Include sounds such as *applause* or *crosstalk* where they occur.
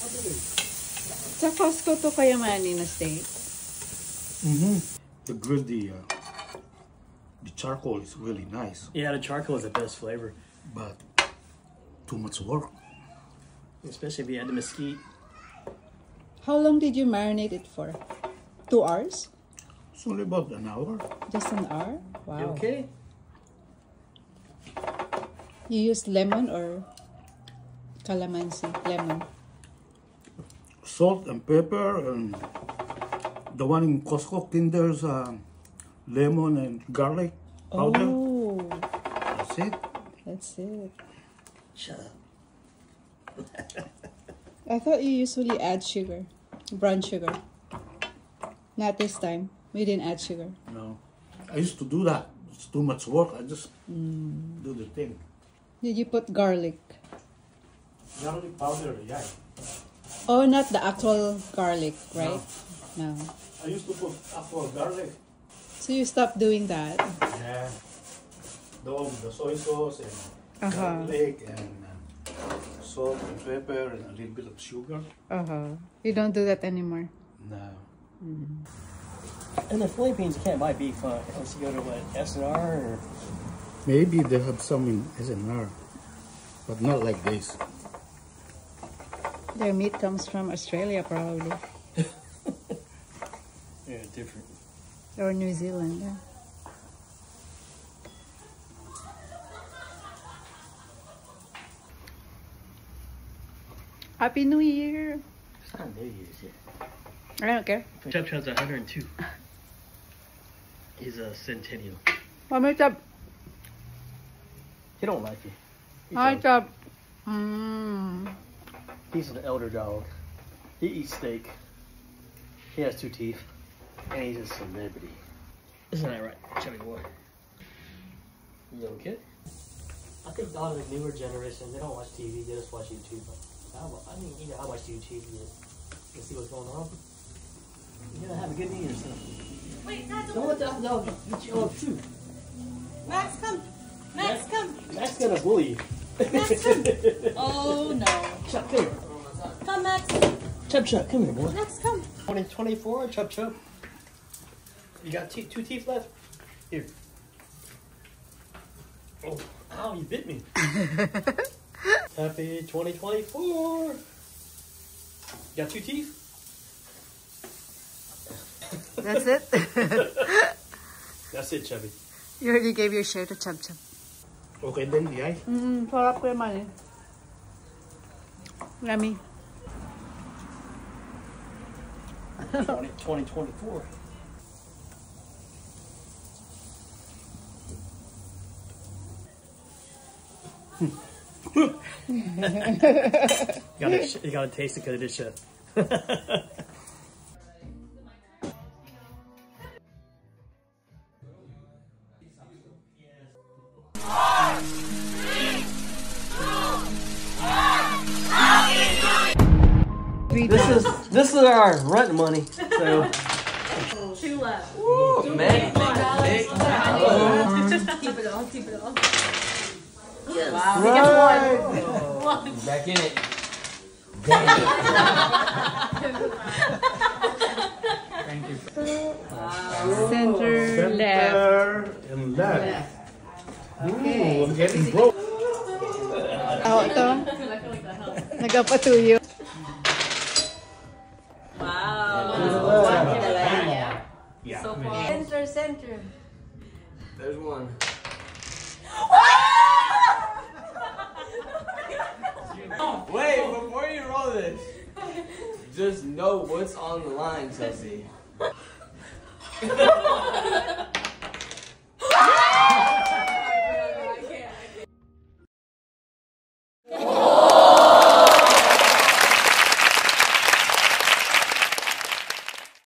Sa Costco to kayamanin na steak. Mm-hmm. The grill, the uh, the charcoal is really nice, Yeah, the charcoal is the best flavor, but too much work. especially if you add the mesquite. How long did you marinate it for? Two hours? It's only about an hour. Just an hour? You Wow. okay? You use lemon or calamansi? Lemon. Salt and pepper, and the one in Costco, Kinder's uh, lemon and garlic powder. Oh, That's it. that's it. Shut up. *laughs* I thought you usually add sugar, brown sugar. Not this time. We didn't add sugar. No, I used to do that. It's too much work. I just do the thing. Did you put garlic? Garlic powder, yeah. Oh, not the actual garlic, right? No. I used to put actual garlic. So you stopped doing that. Yeah. The, the soy sauce and Uh-huh. garlic and uh, salt and pepper and a little bit of sugar. Uh huh. You don't do that anymore. No. In the Philippines, you can't buy beef uh, unless you go to what S&R or Maybe they have some in S&R, but not like this. Their meat comes from Australia, probably, *laughs* yeah, different. or New Zealand. Yeah. Happy New Year! It's not New Year's yet. I don't care. Chub Chub's 102. He's a centennial. Mami Chab. He don't like it. He's, Hi a- Chab. Mmm. He's an elder dog. He eats steak. He has two teeth. And he's a celebrity. Isn't that right, chubby boy? You okay? I think all the newer generation, they don't watch TV, they just watch YouTube. I, I mean, you know, I watch YouTube to, to see what's going on. You gotta have a good New Year's. Wait, Dad, Don't let the other dog eat you up too. Max, come. Max, come. Max gonna bully you. Max, come. Oh no. Chuck, come here. Come, Max. Chub Chub, come here, boy. Max, come. 2024, Chub Chub. You got te- two teeth left? Here. Oh, ow, you bit me. *laughs* Happy 2024. You got two teeth? That's it? *laughs* That's it, Chubby. you already gave your share to Chab Chab. Okay then, yeah. Mmm, sarap ko naman eh. Yummy. 20, 2024. you, gotta, you gotta taste it because it is *laughs* shut. This is this is our rent money. So Two left. man, Keep it on, keep it on. Back in it. Center, left. Center and left. Ooh, I'm getting broke. Ako ito. Nagapatuyo. There's one. *laughs* Wait, before you roll this, just know what's on the line, Chelsea. *laughs*